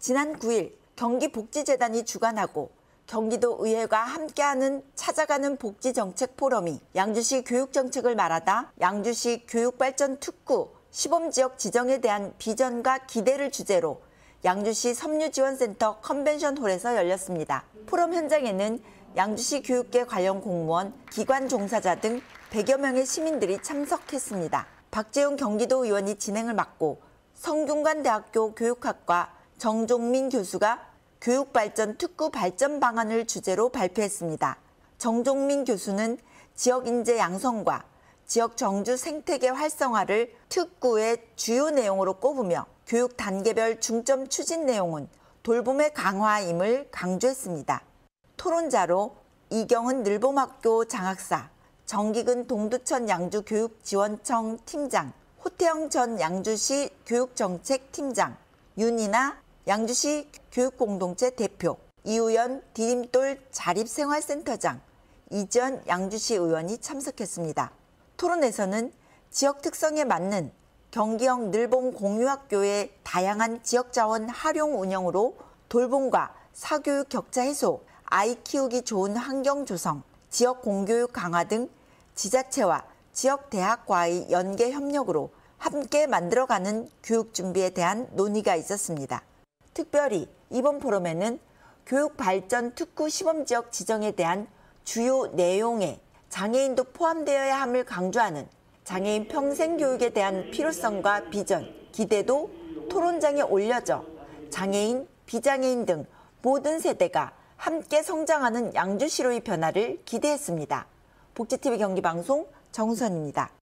지난 9일 경기복지재단이 주관하고 경기도 의회가 함께하는 찾아가는 복지정책 포럼이 양주시 교육정책을 말하다 양주시 교육발전 특구 시범지역 지정에 대한 비전과 기대를 주제로 양주시 섬유지원센터 컨벤션홀에서 열렸습니다. 포럼 현장에는 양주시 교육계 관련 공무원, 기관 종사자 등 100여 명의 시민들이 참석했습니다. 박재용 경기도 의원이 진행을 맡고 성균관대학교 교육학과 정종민 교수가 교육발전 특구 발전 방안을 주제로 발표했습니다. 정종민 교수는 지역 인재 양성과 지역 정주 생태계 활성화를 특구의 주요 내용으로 꼽으며 교육 단계별 중점 추진 내용은 돌봄의 강화임을 강조했습니다. 토론자로 이경은 늘봄학교 장학사, 정기근 동두천 양주교육지원청 팀장, 호태영 전 양주시 교육정책팀장, 윤이나 양주시 교육공동체 대표, 이우연 디림돌 자립생활센터장, 이전 양주시 의원이 참석했습니다. 토론에서는 지역 특성에 맞는 경기형 늘봉 공유학교의 다양한 지역 자원 활용 운영으로 돌봄과 사교육 격차 해소, 아이 키우기 좋은 환경 조성, 지역 공교육 강화 등 지자체와 지역 대학과의 연계 협력으로 함께 만들어가는 교육 준비에 대한 논의가 있었습니다. 특별히 이번 포럼에는 교육 발전 특구 시범 지역 지정에 대한 주요 내용에 장애인도 포함되어야 함을 강조하는 장애인 평생 교육에 대한 필요성과 비전, 기대도 토론장에 올려져 장애인, 비장애인 등 모든 세대가 함께 성장하는 양주시로의 변화를 기대했습니다. 복지TV 경기방송 정선입니다.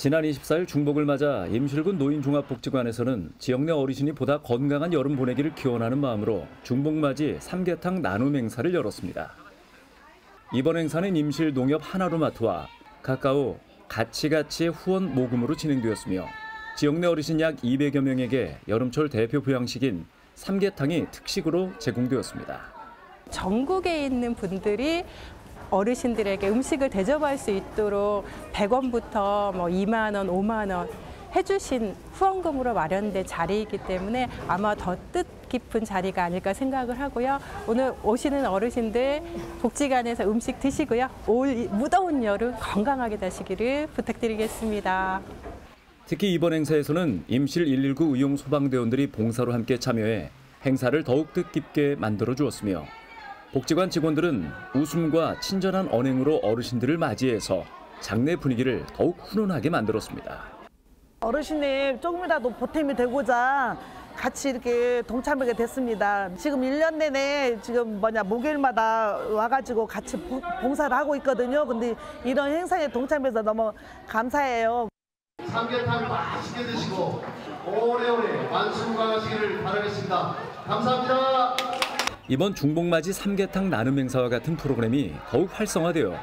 지난 24일 중복을 맞아 임실군 노인종합복지관에서는 지역 내 어르신이 보다 건강한 여름 보내기를 기원하는 마음으로 중복맞이 삼계탕 나눔 행사를 열었습니다. 이번 행사는 임실 농협 하나로마트와 가까우 가치가치 후원 모금으로 진행되었으며 지역 내 어르신 약 200여 명에게 여름철 대표 보양식인 삼계탕이 특식으로 제공되었습니다. 전국에 있는 분들이 어르신들에게 음식을 대접할 수 있도록 100원부터 뭐 2만 원, 5만 원 해주신 후원금으로 마련된 자리이기 때문에 아마 더 뜻깊은 자리가 아닐까 생각을 하고요. 오늘 오시는 어르신들 복지관에서 음식 드시고요. 올 무더운 여름 건강하게 되시기를 부탁드리겠습니다. 특히 이번 행사에서는 임실 119 의용 소방대원들이 봉사로 함께 참여해 행사를 더욱 뜻깊게 만들어 주었으며 복지관 직원들은 웃음과 친절한 언행으로 어르신들을 맞이해서 장례 분위기를 더욱 훈훈하게 만들었습니다. 어르신님 조금이라도 보탬이 되고자 같이 이렇게 동참하게 됐습니다. 지금 1년 내내 지금 뭐냐 목요일마다 와가지고 같이 봉사를 하고 있거든요. 근데 이런 행사에 동참해서 너무 감사해요. 삼계탕 맛있게 드시고 오래오래 만수무강하시기를 바라겠습니다. 감사합니다. 이번 중복맞이 삼계탕 나눔 행사와 같은 프로그램이 더욱 활성화되어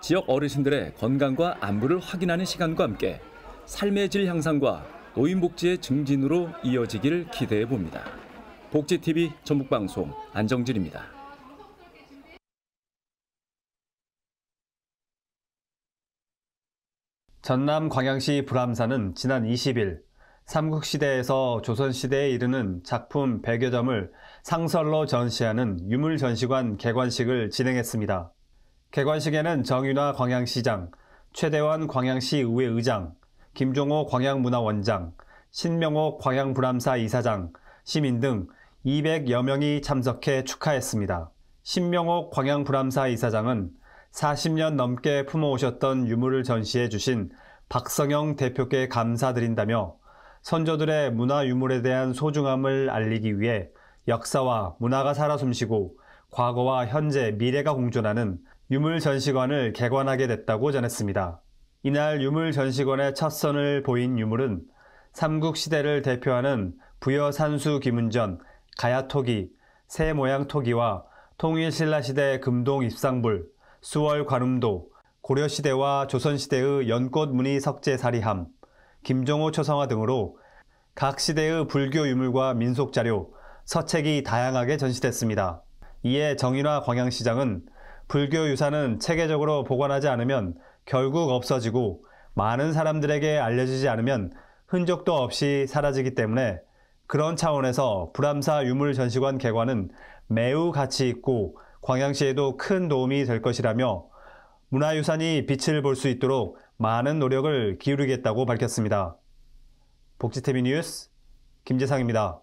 지역 어르신들의 건강과 안부를 확인하는 시간과 함께 삶의 질 향상과 노인 복지의 증진으로 이어지기를 기대해 봅니다. 복지TV 전북방송 안정진입니다. 전남 광양시 불암산은 지난 20일 삼국시대에서 조선시대에 이르는 작품 100여 점을 상설로 전시하는 유물전시관 개관식을 진행했습니다. 개관식에는 정윤화 광양시장, 최대원 광양시 의회 의장, 김종호 광양문화원장, 신명옥 광양불암사 이사장, 시민 등 200여 명이 참석해 축하했습니다. 신명옥 광양불암사 이사장은 40년 넘게 품어오셨던 유물을 전시해 주신 박성영 대표께 감사드린다며 선조들의 문화 유물에 대한 소중함을 알리기 위해 역사와 문화가 살아 숨쉬고 과거와 현재, 미래가 공존하는 유물 전시관을 개관하게 됐다고 전했습니다. 이날 유물 전시관의 첫 선을 보인 유물은 삼국시대를 대표하는 부여산수 기문전, 가야토기, 새모양 토기와 통일신라시대 금동 입상불, 수월 관음도, 고려시대와 조선시대의 연꽃 무늬 석재 사리함, 김종호 초성화 등으로 각 시대의 불교 유물과 민속 자료, 서책이 다양하게 전시됐습니다. 이에 정인화 광양시장은 불교 유산은 체계적으로 보관하지 않으면 결국 없어지고 많은 사람들에게 알려지지 않으면 흔적도 없이 사라지기 때문에 그런 차원에서 불암사 유물 전시관 개관은 매우 가치 있고 광양시에도 큰 도움이 될 것이라며 문화유산이 빛을 볼 수 있도록 많은 노력을 기울이겠다고 밝혔습니다. 복지TV 뉴스 김재상입니다.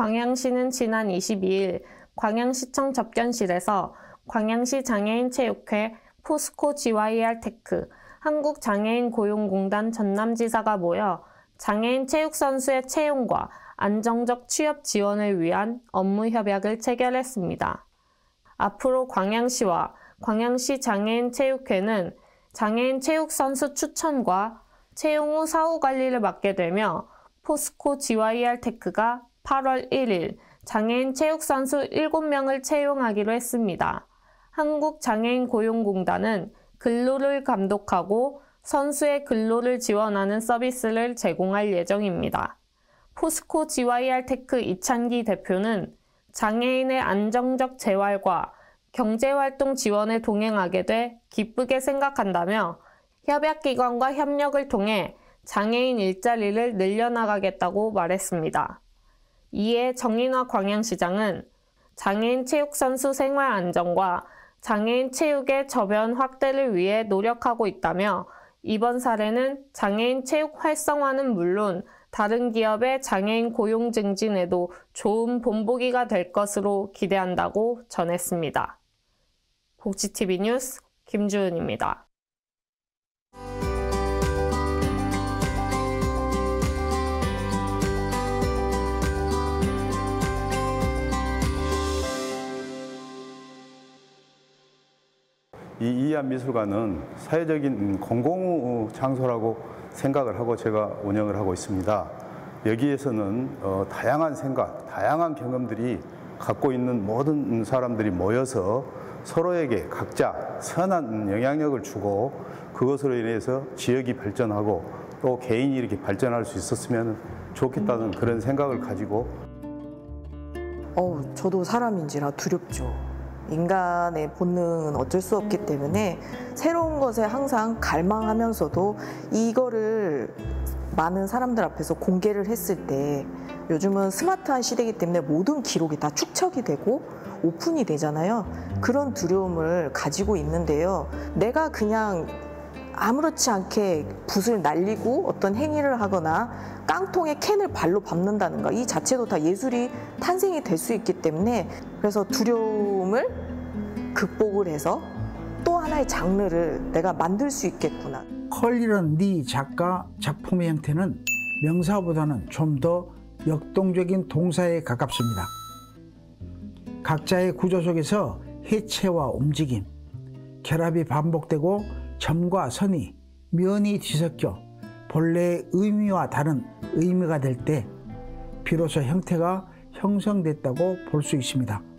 광양시는 지난 22일 광양시청 접견실에서 광양시 장애인 체육회 포스코 GYR 테크 한국장애인 고용공단 전남지사가 모여 장애인 체육선수의 채용과 안정적 취업 지원을 위한 업무 협약을 체결했습니다. 앞으로 광양시와 광양시 장애인 체육회는 장애인 체육선수 추천과 채용 후 사후 관리를 맡게 되며 포스코 GYR 테크가 8월 1일 장애인 체육선수 7명을 채용하기로 했습니다. 한국장애인 고용공단은 근로를 감독하고 선수의 근로를 지원하는 서비스를 제공할 예정입니다. 포스코 GYR 테크 이찬기 대표는 장애인의 안정적 재활과 경제활동 지원에 동행하게 돼 기쁘게 생각한다며 협약기관과 협력을 통해 장애인 일자리를 늘려나가겠다고 말했습니다. 이에 정인화 광양시장은 장애인 체육선수 생활 안정과 장애인 체육의 저변 확대를 위해 노력하고 있다며 이번 사례는 장애인 체육 활성화는 물론 다른 기업의 장애인 고용 증진에도 좋은 본보기가 될 것으로 기대한다고 전했습니다. 복지TV 뉴스 김주은입니다. 이 이한 미술관은 사회적인 공공 장소라고 생각을 하고 제가 운영을 하고 있습니다. 여기에서는 어, 다양한 생각, 다양한 경험들이 갖고 있는 모든 사람들이 모여서 서로에게 각자 선한 영향력을 주고 그것으로 인해서 지역이 발전하고 또 개인이 이렇게 발전할 수 있었으면 좋겠다는 그런 생각을 가지고 어우, 저도 사람인지라 두렵죠. 인간의 본능은 어쩔 수 없기 때문에 새로운 것에 항상 갈망하면서도 이거를 많은 사람들 앞에서 공개를 했을 때 요즘은 스마트한 시대이기 때문에 모든 기록이 다 축적이 되고 오픈이 되잖아요. 그런 두려움을 가지고 있는데요. 내가 그냥 아무렇지 않게 붓을 날리고 어떤 행위를 하거나 깡통에 캔을 발로 밟는다는가 이 자체도 다 예술이 탄생이 될 수 있기 때문에 그래서 두려움 을 극복을 해서 또 하나의 장르를 내가 만들 수 있겠구나. 컬리런 네 작가 작품의 형태는 명사보다는 좀 더 역동적인 동사에 가깝습니다. 각자의 구조 속에서 해체와 움직임, 결합이 반복되고 점과 선이 면이 뒤섞여 본래의 의미와 다른 의미가 될 때 비로소 형태가 형성됐다고 볼 수 있습니다.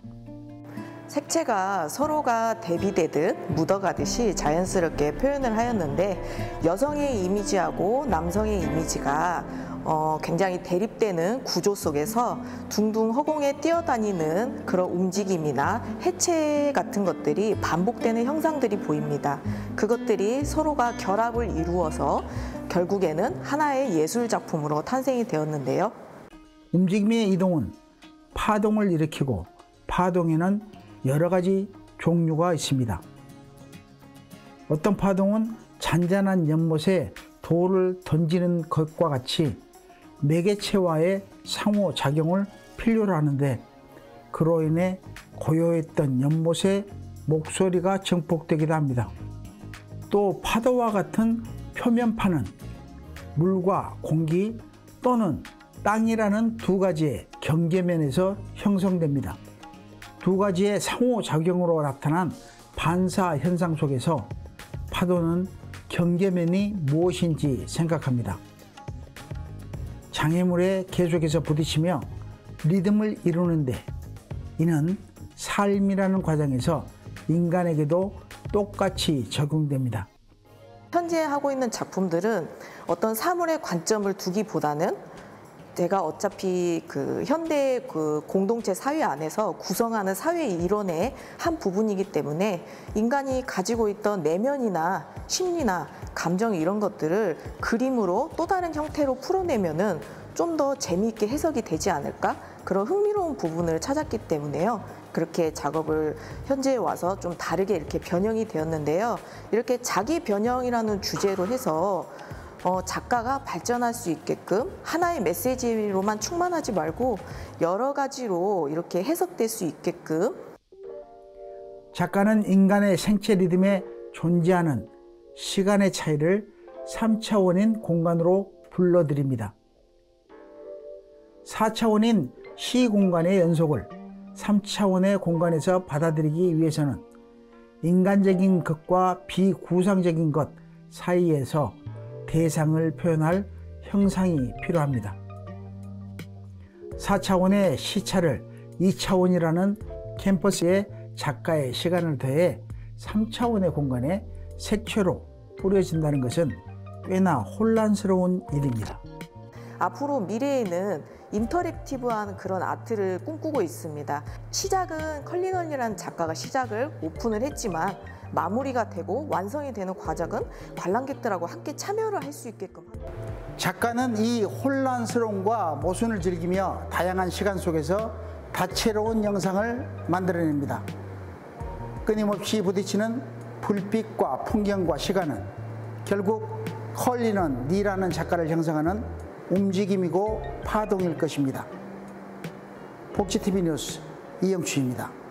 색채가 서로가 대비되듯 묻어가듯이 자연스럽게 표현을 하였는데 여성의 이미지하고 남성의 이미지가 어, 굉장히 대립되는 구조 속에서 둥둥 허공에 뛰어다니는 그런 움직임이나 해체 같은 것들이 반복되는 형상들이 보입니다. 그것들이 서로가 결합을 이루어서 결국에는 하나의 예술 작품으로 탄생이 되었는데요. 움직임의 이동은 파동을 일으키고 파동에는 여러 가지 종류가 있습니다. 어떤 파동은 잔잔한 연못에 돌을 던지는 것과 같이 매개체와의 상호작용을 필요로 하는데 그로 인해 고요했던 연못의 목소리가 증폭되기도 합니다. 또 파도와 같은 표면파는 물과 공기 또는 땅이라는 두 가지의 경계면에서 형성됩니다. 두 가지의 상호작용으로 나타난 반사 현상 속에서 파도는 경계면이 무엇인지 생각합니다. 장애물에 계속해서 부딪히며 리듬을 이루는데 이는 삶이라는 과정에서 인간에게도 똑같이 적용됩니다. 현재 하고 있는 작품들은 어떤 사물의 관점을 두기보다는 제가 어차피 그 현대 그 공동체 사회 안에서 구성하는 사회 일원의 한 부분이기 때문에 인간이 가지고 있던 내면이나 심리나 감정 이런 것들을 그림으로 또 다른 형태로 풀어내면은 좀 더 재미있게 해석이 되지 않을까 그런 흥미로운 부분을 찾았기 때문에요. 그렇게 작업을 현재에 와서 좀 다르게 이렇게 변형이 되었는데요. 이렇게 자기 변형이라는 주제로 해서 어, 작가가 발전할 수 있게끔 하나의 메시지로만 충만하지 말고 여러 가지로 이렇게 해석될 수 있게끔 작가는 인간의 생체 리듬에 존재하는 시간의 차이를 3차원인 공간으로 불러들입니다. 4차원인 시 공간의 연속을 3차원의 공간에서 받아들이기 위해서는 인간적인 것과 비구상적인 것 사이에서 대상을 표현할 형상이 필요합니다. 4차원의 시차를 2차원이라는 캠퍼스에 작가의 시간을 더해 3차원의 공간에 색채로 뿌려진다는 것은 꽤나 혼란스러운 일입니다. 앞으로 미래에는 인터랙티브한 그런 아트를 꿈꾸고 있습니다. 시작은 컬리넌이라는 작가가 시작을 오픈을 했지만 마무리가 되고 완성이 되는 과정은 관람객들하고 함께 참여를 할 수 있게끔. 작가는 이 혼란스러움과 모순을 즐기며 다양한 시간 속에서 다채로운 영상을 만들어냅니다. 끊임없이 부딪히는 불빛과 풍경과 시간은 결국 컬리넌 니라는 작가를 형성하는 움직임이고 파동일 것입니다. 복지TV 뉴스 이영추입니다.